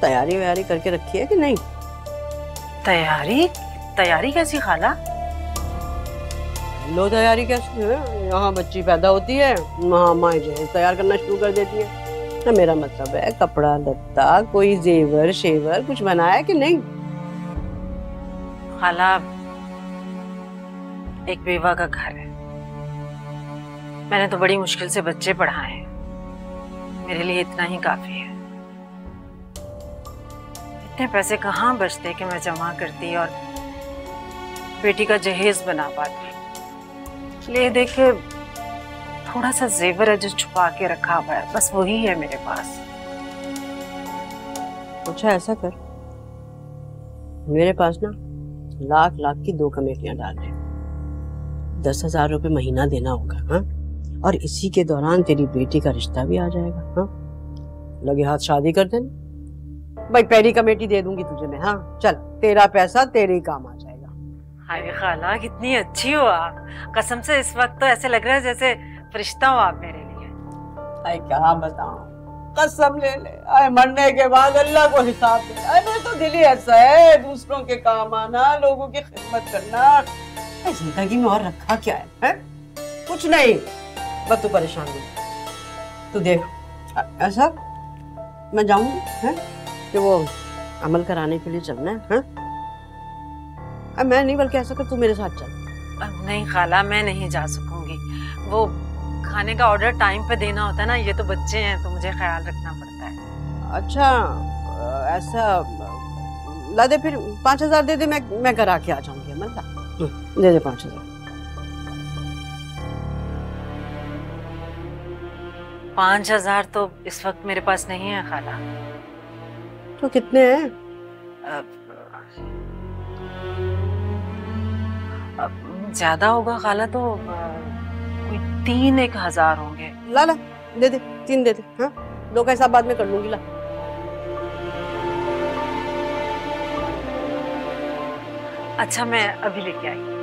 तैयारी वैयारी करके रखी है कि नहीं? तैयारी? तैयारी कैसी खाला? लो तैयारी कैसे है? यहाँ बच्ची पैदा होती है वहाँ माँ जहेज तैयार करना शुरू कर देती है। तो मेरा मतलब है कपड़ा लत्ता कोई जेवर शेवर कुछ बनाया कि नहीं? खाला एक बेवा का घर है। मैंने तो बड़ी मुश्किल से बच्चे पढ़ाए हैं। मेरे लिए इतना ही काफ़ी है। इतने पैसे कहाँ बचते कि मैं जमा करती और बेटी का जहेज बना पाती? ले देख, थोड़ा सा जेवर है जो छुपा के रखा हुआ है। बस वही है मेरे पास। अच्छा ऐसा कर। मेरे पास ना लाख लाख की दो कमेटियाँ डाल दे। दस हज़ार रुपये महीना देना होगा हाँ? और इसी के दौरान तेरी बेटी का रिश्ता भी आ जाएगा हाँ? लगे हाथ शादी कर देना। भाई पहली कमेटी दे दूँगी तुझे मैं हाँ चल तेरा पैसा तेरे ही काम आ जाएगा। हाय खाला कितनी अच्छी हो आप। कसम से इस वक्त तो ऐसे लग रहा है जैसे फरिश्ता हो आप मेरे लिए। अरे क्या बताऊँ? कसम ले ले। अरे मरने के बाद अल्लाह को हिसाब दे। अरे तो दिल ही ऐसा है दूसरों के काम आना लोगों की खिदमत करना। ज़िंदगी में और रखा क्या है, है? कुछ नहीं। बस तू परेशान नहीं तू देख ऐसा? मैं जाऊँगी है? कि वो अमल कराने के लिए चलना है हैं? अब मैं नहीं बल्कि ऐसा कर तू मेरे साथ चल। नहीं खाला मैं नहीं जा सकूँगी। वो खाने का ऑर्डर टाइम पे देना होता है ना ये तो बच्चे हैं तो मुझे ख्याल रखना पड़ता है। अच्छा ऐसा ला दे फिर पाँच हज़ार दे दे मैं मैं करा के आ जाऊँगी अमल हम्म, दे दे पाँच हज़ार। पाँच हज़ार तो इस वक्त मेरे पास नहीं है खाला। तो कितने हैं? ज़्यादा होगा खाला तो कोई तीन एक हज़ार होंगे। ला ला दे दे तीन दे दे हाँ? दो का हिसाब बाद में कर लूँगी ला। अच्छा मैं अभी लेके आई।